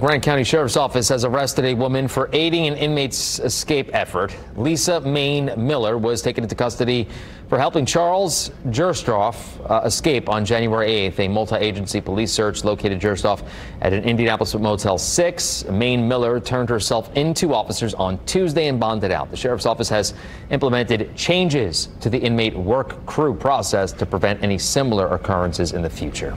Grant County Sheriff's Office has arrested a woman for aiding an inmate's escape effort. Lisa Maine Miller was taken into custody for helping Charles Gerstroff uh, escape on January 8th. A multi-agency police search located Gerstroff at an Indianapolis Motel 6. Maine Miller turned herself into officers on Tuesday and bonded out. The Sheriff's Office has implemented changes to the inmate work crew process to prevent any similar occurrences in the future.